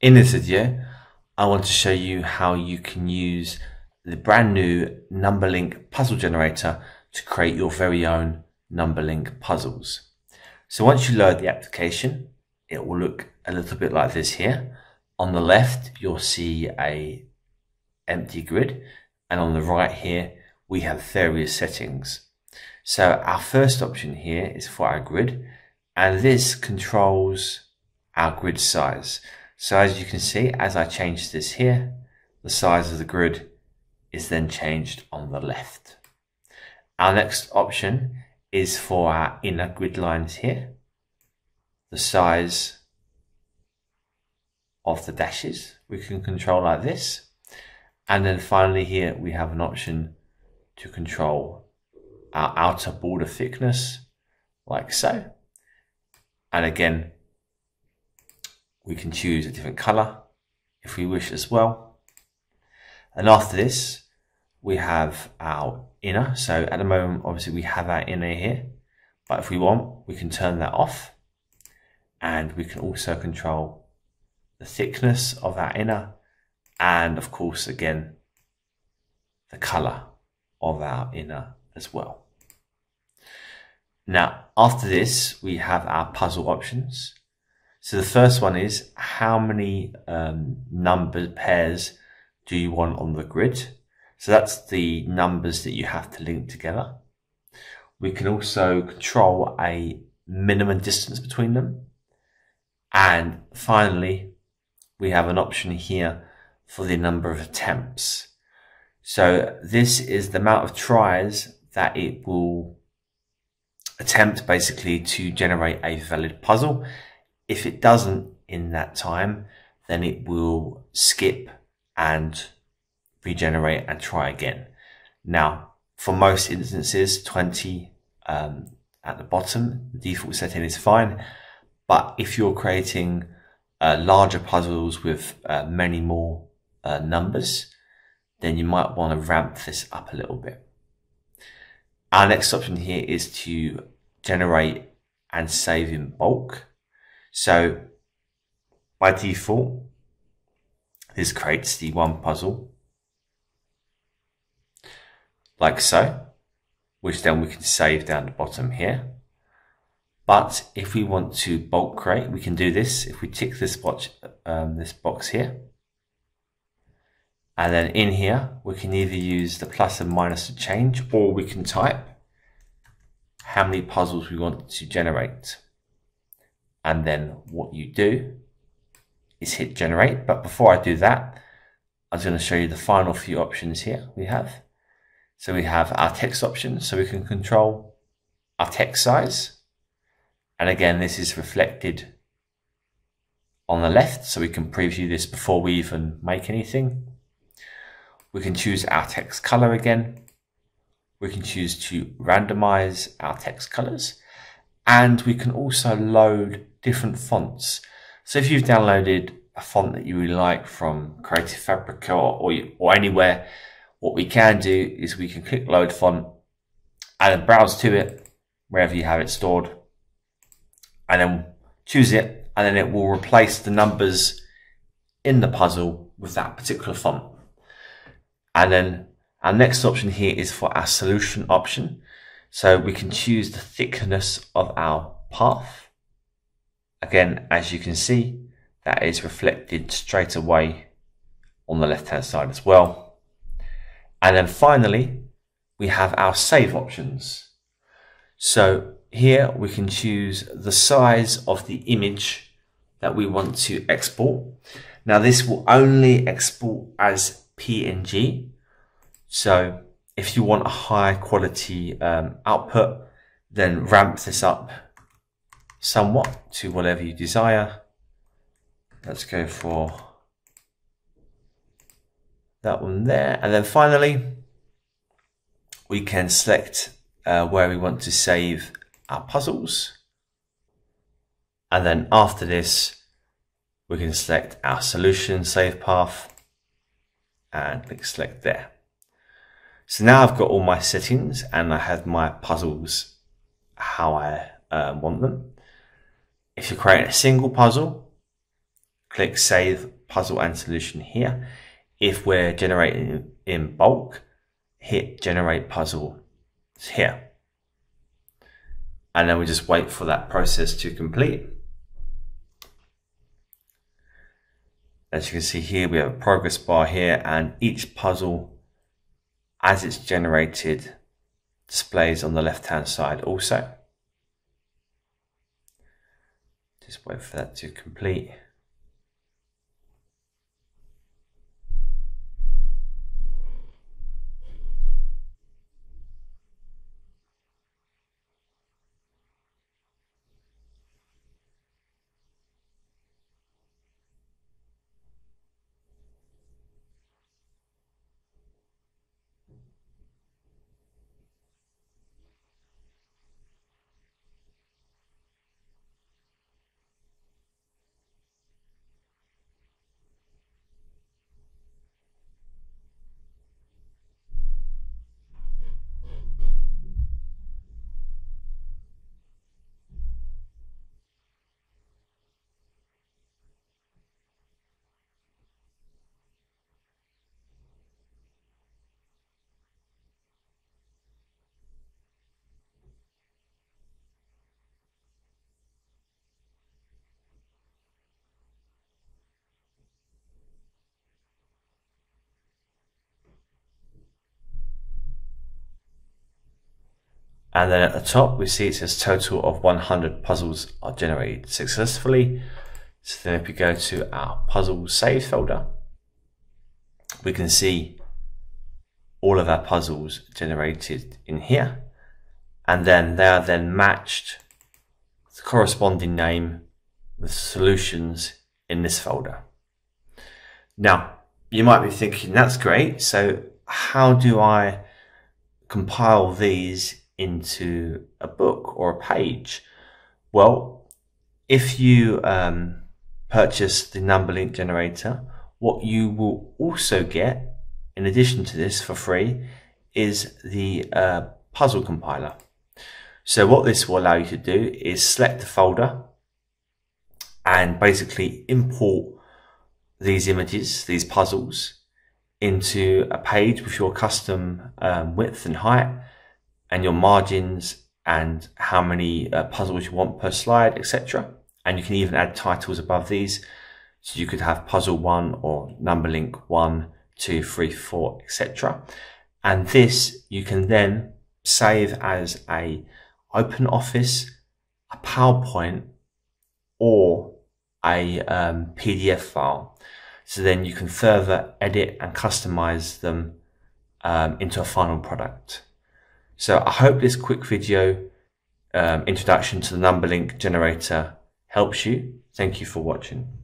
In this video, I want to show you how you can use the brand new NumberLink puzzle generator to create your very own NumberLink puzzles. So once you load the application, it will look a little bit like this here. On the left, you'll see a empty grid, and on the right here, we have various settings. So our first option here is for our grid, and this controls our grid size. So as you can see, as I change this here, the size of the grid is then changed on the left. Our next option is for our inner grid lines here. The size of the dashes we can control like this. And then finally here we have an option to control our outer border thickness like so. And again, we can choose a different color if we wish as well. And after this, we have our inner. So at the moment, obviously we have our inner here, but if we want, we can turn that off and we can also control the thickness of our inner and of course, again, the color of our inner as well. Now, after this, we have our puzzle options. So the first one is how many um, number pairs do you want on the grid? So that's the numbers that you have to link together. We can also control a minimum distance between them. And finally, we have an option here for the number of attempts. So this is the amount of tries that it will attempt basically to generate a valid puzzle if it doesn't in that time, then it will skip and regenerate and try again. Now, for most instances, 20 um, at the bottom, the default setting is fine. But if you're creating uh, larger puzzles with uh, many more uh, numbers, then you might want to ramp this up a little bit. Our next option here is to generate and save in bulk. So by default, this creates the one puzzle like so, which then we can save down the bottom here. But if we want to bulk create, we can do this. If we tick this box, um, this box here, and then in here, we can either use the plus and minus to change, or we can type how many puzzles we want to generate and then what you do is hit generate. But before I do that, I'm going to show you the final few options here we have. So we have our text options, so we can control our text size. And again, this is reflected on the left, so we can preview this before we even make anything. We can choose our text color again. We can choose to randomize our text colors. And we can also load different fonts. So if you've downloaded a font that you really like from Creative Fabrica or, or, or anywhere, what we can do is we can click load font and browse to it wherever you have it stored and then choose it and then it will replace the numbers in the puzzle with that particular font. And then our next option here is for our solution option. So we can choose the thickness of our path. Again, as you can see, that is reflected straight away on the left hand side as well. And then finally, we have our save options. So here we can choose the size of the image that we want to export. Now this will only export as PNG. So if you want a high quality um, output, then ramp this up somewhat to whatever you desire. Let's go for that one there. And then finally, we can select uh, where we want to save our puzzles. And then after this, we can select our solution save path and click select there. So now I've got all my settings and I have my puzzles how I uh, want them. If you're creating a single puzzle, click Save Puzzle and Solution here. If we're generating in bulk, hit Generate Puzzle here. And then we just wait for that process to complete. As you can see here, we have a progress bar here and each puzzle as it's generated displays on the left hand side also. Just wait for that to complete. And then at the top, we see it says total of 100 puzzles are generated successfully. So then if we go to our puzzle save folder, we can see all of our puzzles generated in here. And then they are then matched the corresponding name with solutions in this folder. Now, you might be thinking, that's great. So how do I compile these into a book or a page? Well, if you um, purchase the number link generator, what you will also get, in addition to this for free, is the uh, puzzle compiler. So what this will allow you to do is select the folder and basically import these images, these puzzles, into a page with your custom um, width and height and your margins and how many uh, puzzles you want per slide, etc. And you can even add titles above these. So you could have puzzle one or number link one, two, three, four, etc. And this you can then save as a open office, a PowerPoint, or a um, PDF file. So then you can further edit and customize them um, into a final product. So I hope this quick video um, introduction to the NumberLink generator helps you. Thank you for watching.